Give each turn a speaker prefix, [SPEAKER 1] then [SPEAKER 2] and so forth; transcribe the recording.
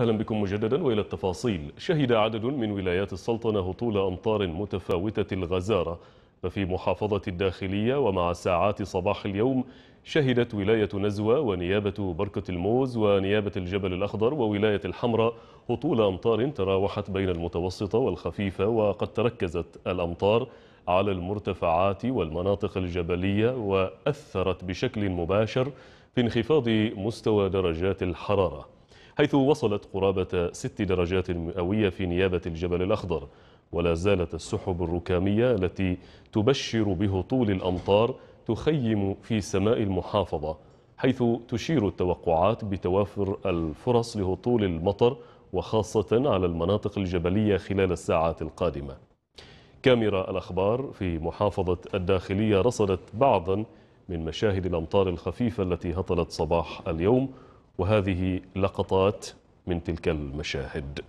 [SPEAKER 1] أهلا بكم مجددا وإلى التفاصيل. شهد عدد من ولايات السلطنة هطول أمطار متفاوتة الغزارة ففي محافظة الداخلية ومع ساعات صباح اليوم شهدت ولاية نزوة ونيابة بركة الموز ونيابة الجبل الأخضر وولاية الحمراء هطول أمطار تراوحت بين المتوسطة والخفيفة وقد تركزت الأمطار على المرتفعات والمناطق الجبلية وأثرت بشكل مباشر في انخفاض مستوى درجات الحرارة. حيث وصلت قرابة ست درجات مئوية في نيابة الجبل الأخضر. ولا زالت السحب الركامية التي تبشر بهطول الأمطار تخيم في سماء المحافظة حيث تشير التوقعات بتوافر الفرص لهطول المطر وخاصة على المناطق الجبلية خلال الساعات القادمة. كاميرا الأخبار في محافظة الداخلية رصدت بعضا من مشاهد الأمطار الخفيفة التي هطلت صباح اليوم وهذه لقطات من تلك المشاهد.